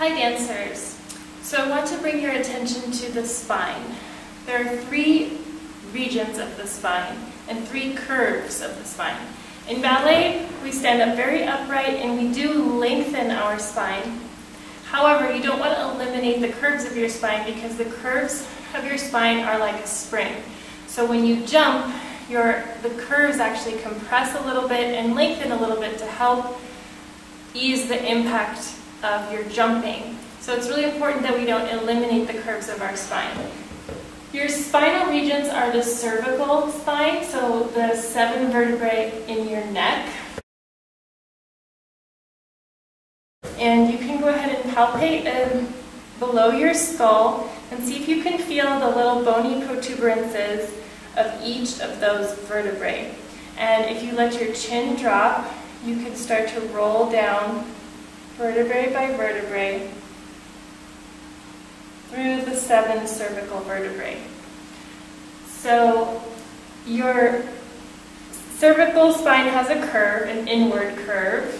Hi dancers. So I want to bring your attention to the spine. There are three regions of the spine and three curves of the spine. In ballet, we stand up very upright and we do lengthen our spine. However, you don't want to eliminate the curves of your spine because the curves of your spine are like a spring. So when you jump, your, the curves actually compress a little bit and lengthen a little bit to help ease the impact of your jumping. So it's really important that we don't eliminate the curves of our spine. Your spinal regions are the cervical spine, so the seven vertebrae in your neck. And you can go ahead and palpate um, below your skull and see if you can feel the little bony protuberances of each of those vertebrae. And if you let your chin drop, you can start to roll down vertebrae by vertebrae through the seven cervical vertebrae. So your cervical spine has a curve, an inward curve.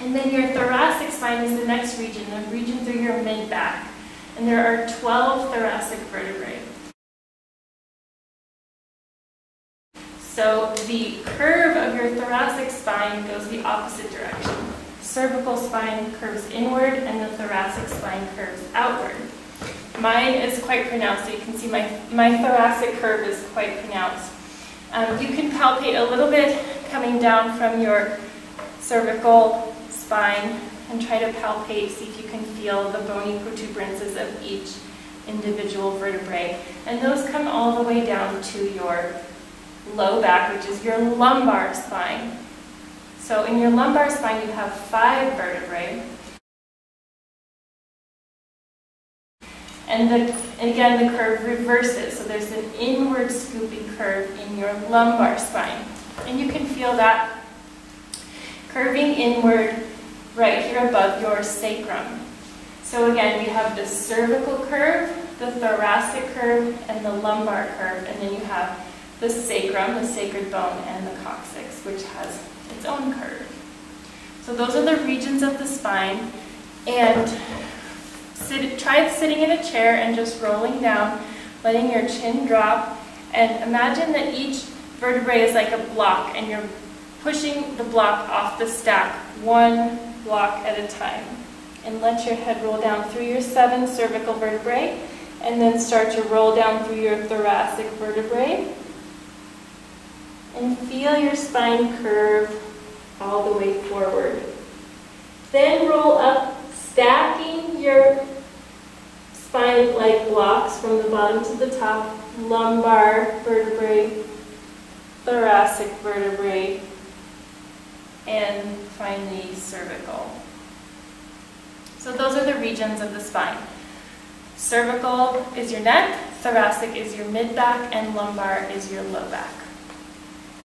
And then your thoracic spine is the next region, the region through your mid-back. And there are 12 thoracic vertebrae. So the curve of your thoracic spine goes the opposite direction cervical spine curves inward and the thoracic spine curves outward. Mine is quite pronounced, so you can see my, my thoracic curve is quite pronounced. Um, you can palpate a little bit coming down from your cervical spine and try to palpate, see if you can feel the bony protuberances of each individual vertebrae. And those come all the way down to your low back, which is your lumbar spine. So in your lumbar spine, you have five vertebrae. And, the, and again, the curve reverses. So there's an inward scooping curve in your lumbar spine. And you can feel that curving inward right here above your sacrum. So again, you have the cervical curve, the thoracic curve, and the lumbar curve. And then you have the sacrum, the sacred bone, and the coccyx, which has its own curve. So those are the regions of the spine. And sit, try sitting in a chair and just rolling down, letting your chin drop. And imagine that each vertebrae is like a block and you're pushing the block off the stack one block at a time. And let your head roll down through your seven cervical vertebrae and then start to roll down through your thoracic vertebrae. Feel your spine curve all the way forward. Then roll up, stacking your spine like blocks from the bottom to the top, lumbar vertebrae, thoracic vertebrae, and finally cervical. So those are the regions of the spine. Cervical is your neck, thoracic is your mid back, and lumbar is your low back.